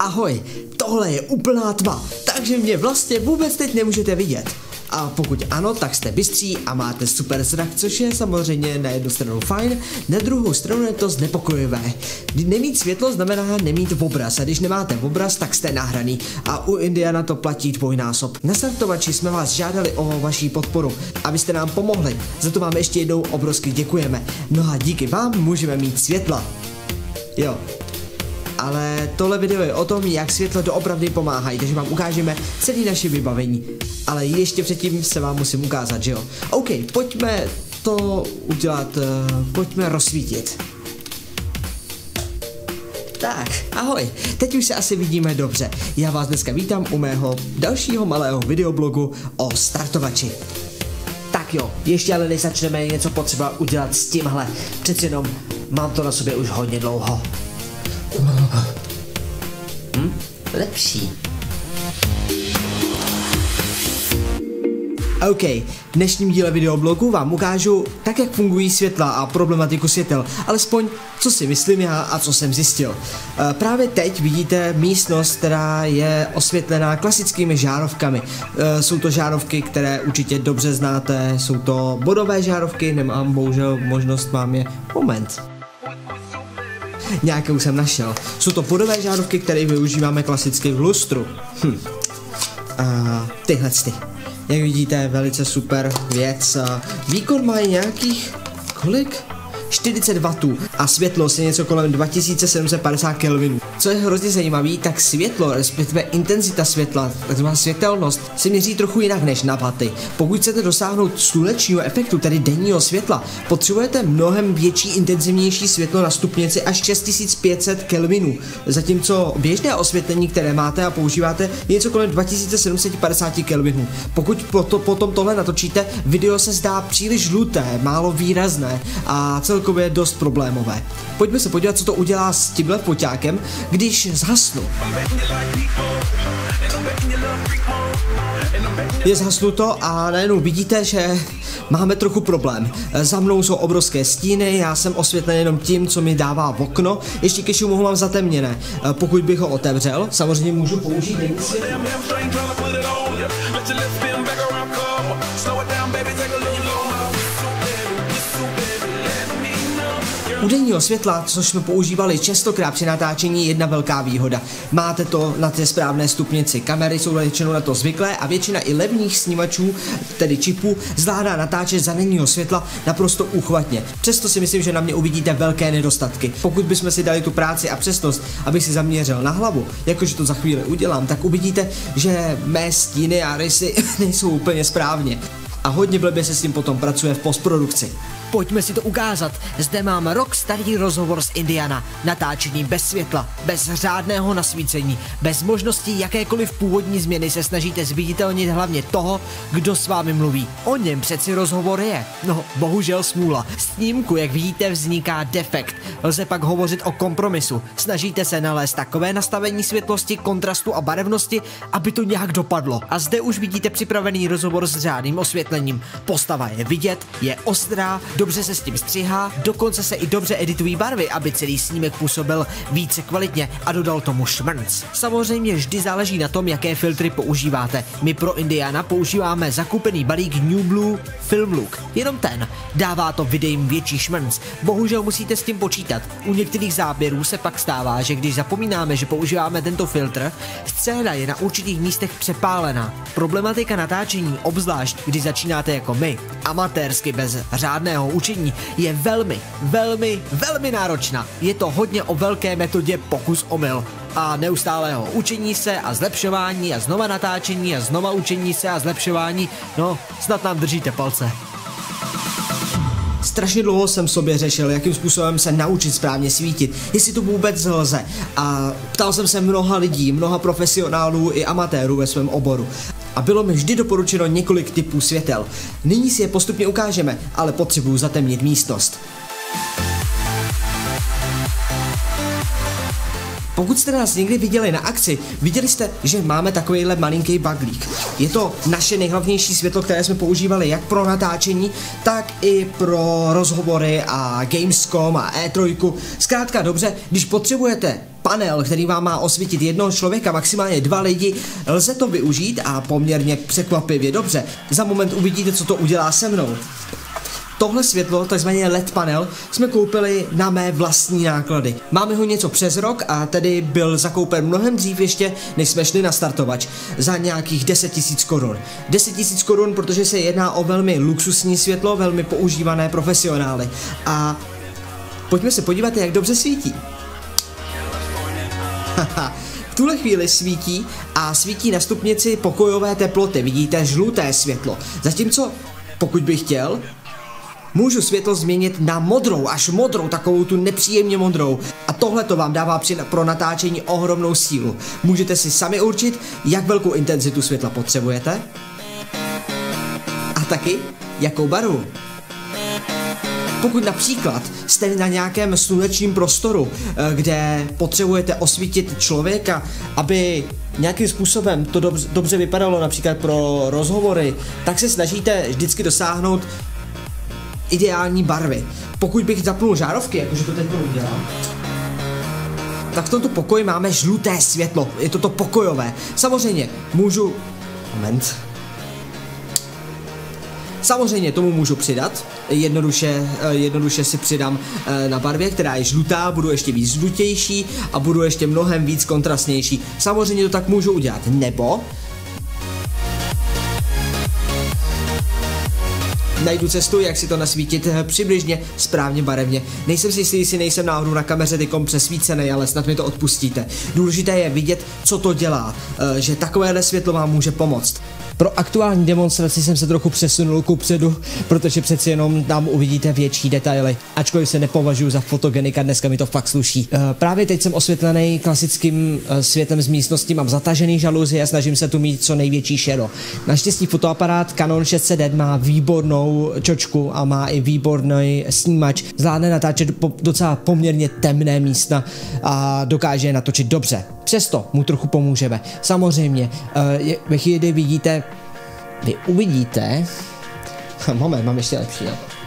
Ahoj, tohle je úplná tma, takže mě vlastně vůbec teď nemůžete vidět. A pokud ano, tak jste bystří a máte super zrak, což je samozřejmě na jednu stranu fajn, na druhou stranu je to znepokojivé. Nemít světlo znamená nemít obraz a když nemáte obraz, tak jste nahraný a u Indiana to platí dvojnásob. Na startovači jsme vás žádali o vaší podporu, abyste nám pomohli. Za to vám ještě jednou obrovsky děkujeme. No a díky vám můžeme mít světla. Jo, ale tohle video je o tom, jak světlo doopravdy pomáhají, takže vám ukážeme celý naše vybavení. Ale ještě předtím se vám musím ukázat, že jo? OK, pojďme to udělat, uh, pojďme rozsvítit. Tak, ahoj, teď už se asi vidíme dobře. Já vás dneska vítám u mého dalšího malého videoblogu o startovači. Tak jo, ještě ale než začneme, něco potřeba udělat s tímhle. Přeci jenom mám to na sobě už hodně dlouho. Lepší. OK, v dnešním díle videoblogu vám ukážu tak, jak fungují světla a problematiku světel, alespoň co si myslím já a co jsem zjistil. E, právě teď vidíte místnost, která je osvětlená klasickými žárovkami. E, jsou to žárovky, které určitě dobře znáte, jsou to bodové žárovky, nemám bohužel možnost, mám je moment nějakou jsem našel. Jsou to podové žárovky, které využíváme klasicky v lustru. Hm. A tyhle ty. Jak vidíte, velice super věc. Výkon mají nějakých kolik? 40 W a světlo je něco kolem 2750 Kelvinů. Co je hrozně zajímavý, tak světlo, respektive intenzita světla, takzvaná světelnost, se měří trochu jinak než na vaty. Pokud chcete dosáhnout slunečního efektu, tedy denního světla, potřebujete mnohem větší, intenzivnější světlo na stupnici až 6500 Kelvinů, zatímco běžné osvětlení, které máte a používáte, je něco kolem 2750 Kelvinů. Pokud potom tohle natočíte, video se zdá příliš žluté, málo výrazné a celkově celkově dost problémové. Pojďme se podívat, co to udělá s tímhle poťákem, když zhasnu. Je zhasnuto a najednou vidíte, že máme trochu problém. Za mnou jsou obrovské stíny, já jsem osvětlen jenom tím, co mi dává v okno, ještě když mohu mám zatemněné. Pokud bych ho otevřel, samozřejmě můžu použít U denního světla, což jsme používali častokrát při natáčení, jedna velká výhoda. Máte to na té správné stupnici. Kamery jsou většinou na to zvyklé a většina i levných snímačů, tedy čipů, zvládá natáčet za denního světla naprosto uchvatně. Přesto si myslím, že na mě uvidíte velké nedostatky. Pokud bychom si dali tu práci a přesnost, abych si zaměřil na hlavu, jakože to za chvíli udělám, tak uvidíte, že mé stíny a rysy nejsou úplně správně. A hodně blbě se s tím potom pracuje v postprodukci. Pojďme si to ukázat. Zde mám rok starý rozhovor s Indiana. Natáčení bez světla, bez řádného nasvícení, bez možnosti jakékoliv původní změny se snažíte zviditelnit hlavně toho, kdo s vámi mluví. O něm přeci rozhovor je. No, bohužel smůla. Snímku, jak vidíte, vzniká defekt. Lze pak hovořit o kompromisu. Snažíte se nalézt takové nastavení světlosti, kontrastu a barevnosti, aby to nějak dopadlo. A zde už vidíte připravený rozhovor s řádným osvětlením. Postava je vidět, je ostrá, dobře se s tím střihá, dokonce se i dobře editují barvy, aby celý snímek působil více kvalitně a dodal tomu šmrnc. Samozřejmě vždy záleží na tom, jaké filtry používáte. My pro Indiana používáme zakupený balík New Blue Film Look. Jenom ten. Dává to videím větší šmrnc. Bohužel musíte s tím počítat. U některých záběrů se pak stává, že když zapomínáme, že používáme tento filtr, scéna je na určitých místech přepálená. Problematika natáčení, obzvlášť když začínáte jako my, amatérsky bez řádného učení je velmi, velmi, velmi náročná. Je to hodně o velké metodě pokus omyl a neustálého učení se a zlepšování a znova natáčení a znova učení se a zlepšování. No, snad nám držíte palce. Strašně dlouho jsem sobě řešil, jakým způsobem se naučit správně svítit, jestli to vůbec lze. A ptal jsem se mnoha lidí, mnoha profesionálů i amatérů ve svém oboru a bylo mi vždy doporučeno několik typů světel. Nyní si je postupně ukážeme, ale potřebuju zatemnit místnost. Pokud jste nás někdy viděli na akci, viděli jste, že máme takovýhle malinký baglík. Je to naše nejhlavnější světlo, které jsme používali jak pro natáčení, tak i pro rozhovory a Gamescom a E3. Zkrátka dobře, když potřebujete panel, který vám má osvítit jednoho člověka, maximálně dva lidi, lze to využít a poměrně překvapivě dobře. Za moment uvidíte, co to udělá se mnou. Tohle světlo, takzvaný LED panel, jsme koupili na mé vlastní náklady. Máme ho něco přes rok a tedy byl zakoupen mnohem dřív ještě, než jsme šli na startovač, za nějakých 10 000 korun. 10 000 korun, protože se jedná o velmi luxusní světlo, velmi používané profesionály. A pojďme se podívat, jak dobře svítí. v tuhle chvíli svítí a svítí na stupnici pokojové teploty, vidíte žluté světlo. Zatímco, pokud bych chtěl, Můžu světlo změnit na modrou, až modrou, takovou tu nepříjemně modrou. A tohle to vám dává při, pro natáčení ohromnou sílu. Můžete si sami určit, jak velkou intenzitu světla potřebujete. A taky, jakou barvu. Pokud například jste na nějakém slunečním prostoru, eh, kde potřebujete osvítit člověka, aby nějakým způsobem to dobře, dobře vypadalo například pro rozhovory, tak se snažíte vždycky dosáhnout ideální barvy. Pokud bych zapnul žárovky, jakože to teď udělám, tak v tomto pokoji máme žluté světlo. Je to to pokojové. Samozřejmě, můžu... Moment. Samozřejmě tomu můžu přidat, jednoduše, eh, jednoduše si přidám eh, na barvě, která je žlutá, budu ještě víc žlutější a budu ještě mnohem víc kontrastnější. Samozřejmě to tak můžu udělat, nebo najdu cestu, jak si to nasvítit eh, přibližně správně barevně. Nejsem si jistý, jestli nejsem náhodou na kameře tykom přesvícený, ale snad mi to odpustíte. Důležité je vidět, co to dělá, že takovéhle světlo vám může pomoct. Pro aktuální demonstraci jsem se trochu přesunul ku předu, protože přeci jenom tam uvidíte větší detaily. Ačkoliv se nepovažuji za fotogenika, dneska mi to fakt sluší. E, právě teď jsem osvětlený klasickým světem z místnosti, mám zatažený žaluzi a snažím se tu mít co největší šero. Naštěstí fotoaparát Canon 600D má výbornou čočku a má i výborný snímač. Zvládne natáčet po, docela poměrně temné místa a dokáže je natočit dobře. Přesto mu trochu pomůžeme. Samozřejmě, e, ve chvíli, kdy vidíte vy uvidíte... Moment, mám ještě lepší to.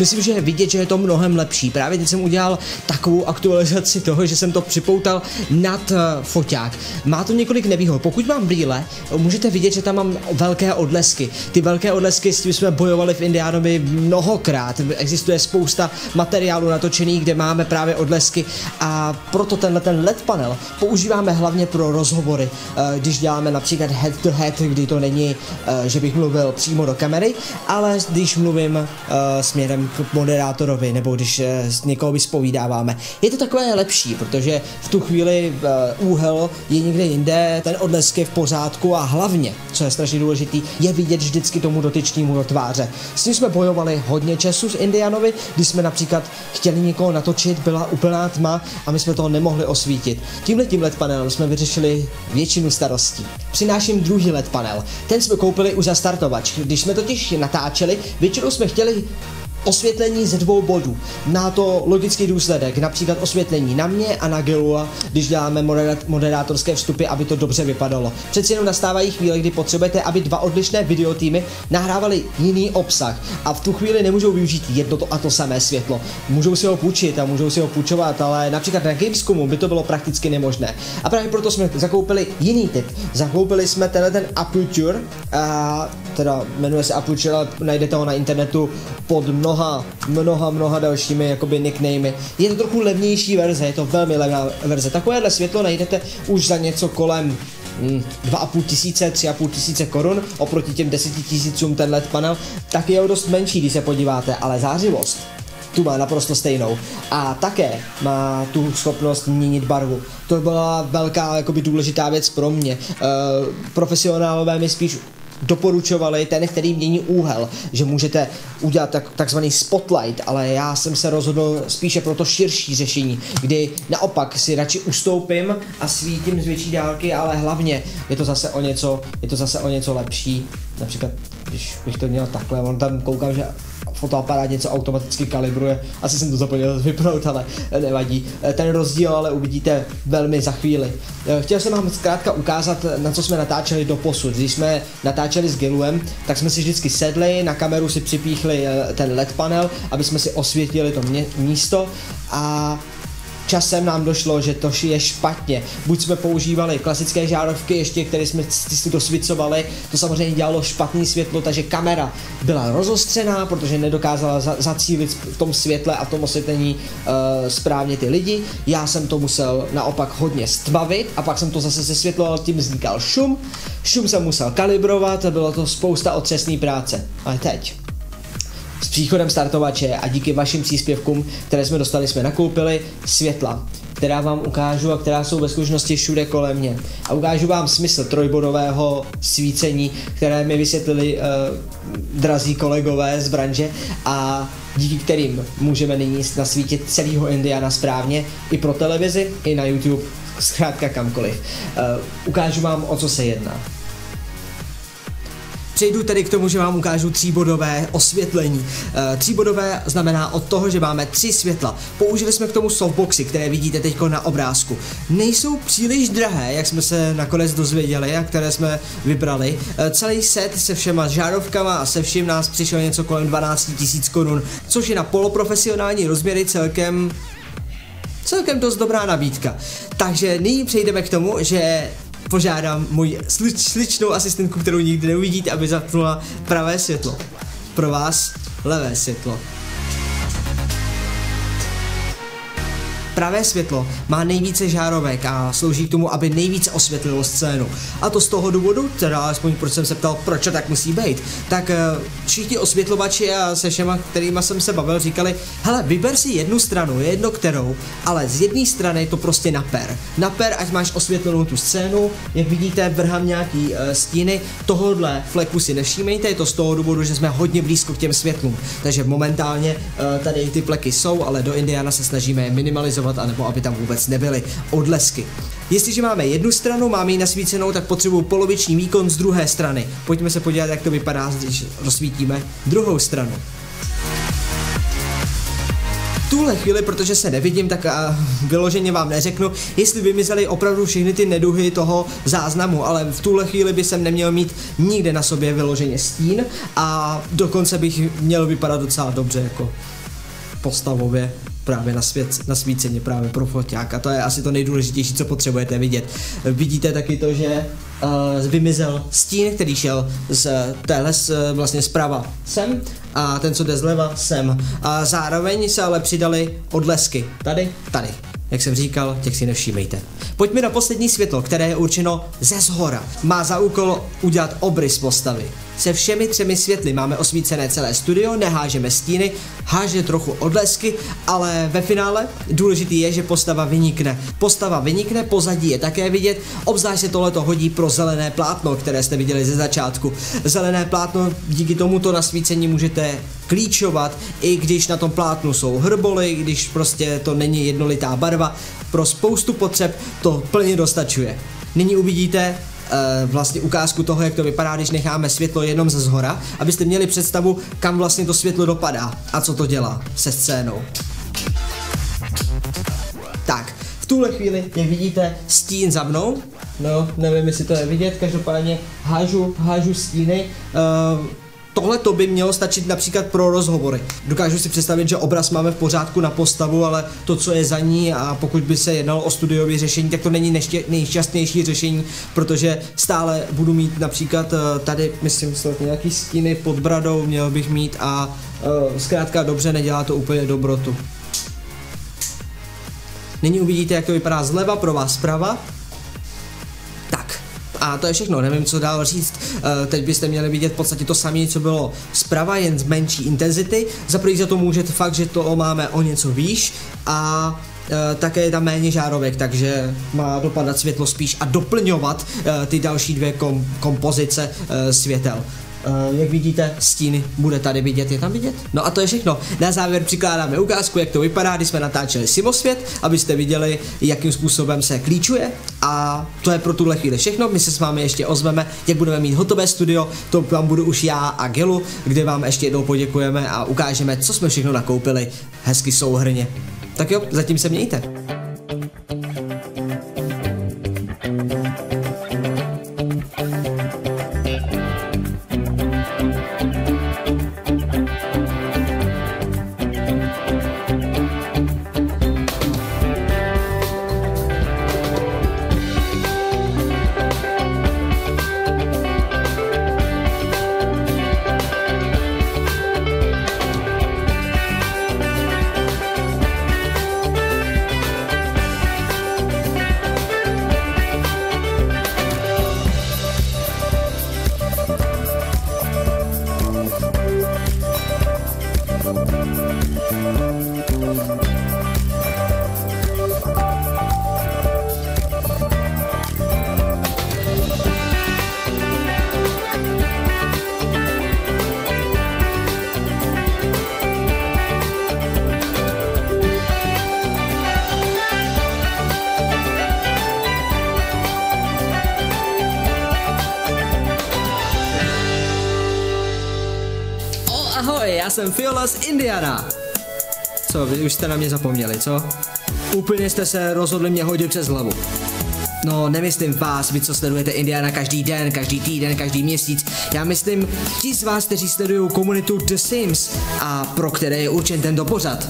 Myslím, že je vidět, že je to mnohem lepší. Právě teď jsem udělal takovou aktualizaci toho, že jsem to připoutal nad uh, foťák. Má to několik nevýhod. Pokud mám brýle, můžete vidět, že tam mám velké odlesky. Ty velké odlesky s tím jsme bojovali v Indiánovi mnohokrát. Existuje spousta materiálů natočených, kde máme právě odlesky a proto tenhle ten LED panel používáme hlavně pro rozhovory, uh, když děláme například head to head, kdy to není, uh, že bych mluvil přímo do kamery, ale když mluvím směrem k moderátorovi, nebo když eh, někoho vyspovídáváme. Je to takové lepší, protože v tu chvíli eh, úhel je někde jinde, ten odlesk je v pořádku a hlavně, co je strašně důležitý, je vidět vždycky tomu dotyčnému do tváře. S tím jsme bojovali hodně času s Indianovi, když jsme například chtěli někoho natočit, byla úplná tma a my jsme toho nemohli osvítit. Tímhle tím LED panelem jsme vyřešili většinu starostí. Přináším druhý LED panel. Ten jsme koupili už za startovač. Když jsme totiž natáčeli, většinou jsme chtěli osvětlení ze dvou bodů. Má to logický důsledek, například osvětlení na mě a na Gelua, když děláme moderátorské vstupy, aby to dobře vypadalo. Přeci jenom nastávají chvíle, kdy potřebujete, aby dva odlišné videotýmy nahrávali jiný obsah a v tu chvíli nemůžou využít jedno to a to samé světlo. Můžou si ho půjčit a můžou si ho půjčovat, ale například na Gamescomu by to bylo prakticky nemožné. A právě proto jsme zakoupili jiný typ. Zakoupili jsme tenhle ten Aperture, a teda jmenuje se Aperture, ale najdete ho na internetu pod mnoho mnoha, mnoha, mnoha dalšími jakoby nicknamy. Je to trochu levnější verze, je to velmi levná verze. Takovéhle světlo najdete už za něco kolem 2,5 hmm, tisíce, 3,5 tisíce korun oproti těm 10 tisícům ten LED panel, tak je o dost menší, když se podíváte, ale zářivost tu má naprosto stejnou. A také má tu schopnost měnit barvu. To byla velká jakoby, důležitá věc pro mě. E, profesionálové mi spíš doporučovali ten, který mění úhel, že můžete udělat tak, takzvaný spotlight, ale já jsem se rozhodl spíše pro to širší řešení, kdy naopak si radši ustoupím a svítím z větší dálky, ale hlavně je to zase o něco, je to zase o něco lepší. Například, když bych to měl takhle, on tam koukám, že fotoaparát něco automaticky kalibruje. Asi jsem to zapomněl vypnout, ale nevadí. Ten rozdíl ale uvidíte velmi za chvíli. Chtěl jsem vám zkrátka ukázat, na co jsme natáčeli do posud. Když jsme natáčeli s Giluem, tak jsme si vždycky sedli, na kameru si připíchli ten LED panel, aby jsme si osvětlili to místo a časem nám došlo, že to je špatně. Buď jsme používali klasické žárovky, ještě které jsme si dosvicovali, to samozřejmě dělalo špatné světlo, takže kamera byla rozostřená, protože nedokázala za, zacílit v tom světle a v tom osvětlení uh, správně ty lidi. Já jsem to musel naopak hodně stmavit a pak jsem to zase sesvětloval, tím vznikal šum. Šum jsem musel kalibrovat, bylo to spousta otřesné práce. Ale teď s příchodem startovače a díky vašim příspěvkům, které jsme dostali, jsme nakoupili světla, která vám ukážu a která jsou ve skutečnosti všude kolem mě. A ukážu vám smysl trojbodového svícení, které mi vysvětlili uh, drazí kolegové z branže a díky kterým můžeme nyní nasvítit celého Indiana správně i pro televizi, i na YouTube, zkrátka kamkoliv. Uh, ukážu vám, o co se jedná. Přejdu tedy k tomu, že vám ukážu tříbodové osvětlení. E, tříbodové znamená od toho, že máme tři světla. Použili jsme k tomu softboxy, které vidíte teď na obrázku. Nejsou příliš drahé, jak jsme se nakonec dozvěděli a které jsme vybrali. E, celý set se všema žárovkama a se vším nás přišel něco kolem 12 000 korun, což je na poloprofesionální rozměry celkem celkem dost dobrá nabídka. Takže nyní přejdeme k tomu, že požádám moji slič, sličnou asistentku, kterou nikdy neuvidíte, aby zapnula pravé světlo. Pro vás levé světlo. Pravé světlo má nejvíce žárovek a slouží k tomu, aby nejvíce osvětlilo scénu. A to z toho důvodu, teda alespoň proč jsem se ptal, proč to tak musí být. Tak eh, všichni osvětlovači a se všema, kterými jsem se bavil, říkali, hele, vyber si jednu stranu, jedno kterou, ale z jedné strany to prostě naper. Naper, ať máš osvětlenou tu scénu, jak vidíte, vrhám nějaký uh, stíny, tohohle fleku si nevšímejte, je to z toho důvodu, že jsme hodně blízko k těm světlům. Takže momentálně uh, tady ty fleky jsou, ale do Indiana se snažíme je minimalizovat zrealizovat, anebo aby tam vůbec nebyly odlesky. Jestliže máme jednu stranu, máme ji nasvícenou, tak potřebuji poloviční výkon z druhé strany. Pojďme se podívat, jak to vypadá, když rozsvítíme druhou stranu tuhle chvíli, protože se nevidím, tak uh, vyloženě vám neřeknu, jestli vymizely opravdu všechny ty neduhy toho záznamu, ale v tuhle chvíli by jsem neměl mít nikde na sobě vyloženě stín a dokonce bych měl vypadat docela dobře jako postavově právě na, svět, na svíceně právě pro foťák a to je asi to nejdůležitější, co potřebujete vidět. Vidíte taky to, že uh, vymizel stín, který šel z téhle vlastně zprava sem a ten, co jde zleva, sem. A zároveň se ale přidali odlesky. Tady, tady. Jak jsem říkal, těch si nevšímejte. Pojďme na poslední světlo, které je určeno ze zhora. Má za úkol udělat obrys postavy. Se všemi třemi světly máme osvícené celé studio, nehážeme stíny, háže trochu odlesky, ale ve finále důležitý je, že postava vynikne. Postava vynikne, pozadí je také vidět, obzvlášť se tohleto hodí pro zelené plátno, které jste viděli ze začátku. Zelené plátno díky tomuto nasvícení můžete klíčovat, i když na tom plátnu jsou hrboly, když prostě to není jednolitá barva, pro spoustu potřeb to plně dostačuje. Nyní uvidíte vlastně ukázku toho, jak to vypadá, když necháme světlo jenom ze zhora, abyste měli představu, kam vlastně to světlo dopadá a co to dělá se scénou. Tak, v tuhle chvíli, jak vidíte, stín za mnou, no, nevím, jestli to je vidět, každopádně hážu, hážu stíny, uh, Tohle to by mělo stačit například pro rozhovory. Dokážu si představit, že obraz máme v pořádku na postavu, ale to, co je za ní a pokud by se jednalo o studiové řešení, tak to není neště, nejšťastnější řešení, protože stále budu mít například eh, tady, myslím, nějaký stíny pod bradou měl bych mít a uh, zkrátka dobře nedělá to úplně dobrotu. Nyní uvidíte, jak to vypadá zleva pro vás zprava a to je všechno, nevím, co dál říct. Uh, teď byste měli vidět v podstatě to samé, co bylo zprava, jen z menší intenzity. Za první za to můžete fakt, že to máme o něco výš a Uh, také je tam méně žárovek, takže má dopadat světlo spíš a doplňovat uh, ty další dvě kom- kompozice světel. Uh, jak vidíte, stíny bude tady vidět, je tam vidět. No a to je všechno. Na závěr přikládáme ukázku, jak to vypadá, když jsme natáčeli Simosvět, abyste viděli, jakým způsobem se klíčuje. A to je pro tuhle chvíli všechno. My se s vámi ještě ozveme, jak budeme mít hotové studio. To vám budu už já a Gelu, kde vám ještě jednou poděkujeme a ukážeme, co jsme všechno nakoupili hezky souhrně. Tak jo, zatím se mějte. Ahoj, já jsem Fiola z Indiana. Co, vy už jste na mě zapomněli, co? Úplně jste se rozhodli mě hodit přes hlavu. No, nemyslím vás, vy co sledujete Indiana každý den, každý týden, každý měsíc. Já myslím ti z vás, kteří sledují komunitu The Sims a pro které je určen tento pořad.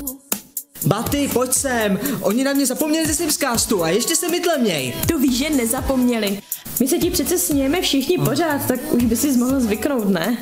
Baty, pojď sem, oni na mě zapomněli ze Simscastu a ještě se mydle měj. To víš, že nezapomněli. My se ti přece smějeme všichni pořád, tak už by si mohl zvyknout, ne?